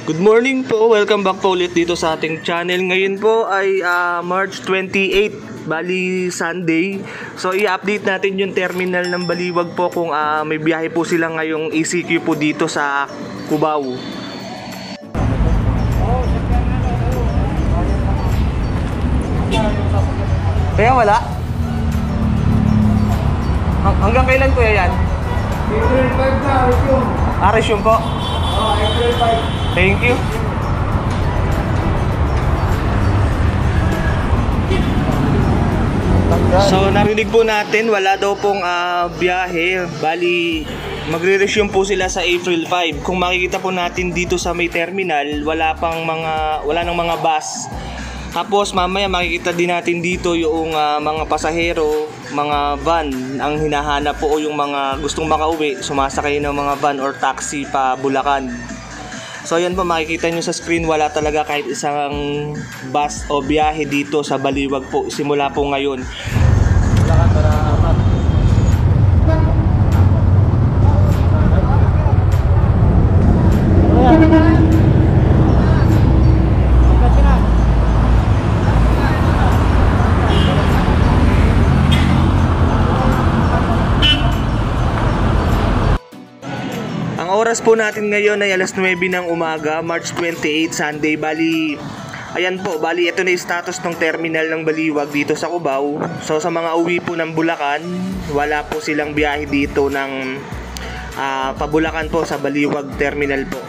Good morning po. Welcome back po ulit dito sa ating channel. Ngayon po ay ah, March 28, bali Sunday. So i-update natin yung terminal ng Baliwag po kung ah, may biyahe po sila ngayong ECQ po dito sa Cubao. Kaya wala? Hang- hanggang kailan po yan? April 5 na, resume. Ah, resume po. Oh, April 5. Thank you. So narinig po natin wala daw pong ah, biyahe. Bali magre-resume po sila sa April 5. Kung makikita po natin dito sa may terminal, wala pang mga wala nang mga bus. Tapos mamaya makikita din natin dito yung ah, mga pasahero, mga van ang hinahanap po o yung mga gustong makauwi, sumasakay ng mga van or taxi pa Bulacan. So yan po makikita nyo sa screen wala talaga kahit isang bus o biyahe dito sa Baliwag po simula po ngayon. Ang oras po natin ngayon ay alas 9 ng umaga, March 28, Sunday. Bali, ayan po, bali ito na yung status ng terminal ng Baliwag dito sa Cubao. So sa mga uwi po ng Bulacan, wala po silang biyahe dito ng ah, pabulakan po sa Baliwag Terminal po.